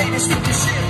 famous with this shit.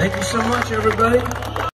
Thank you so much, everybody.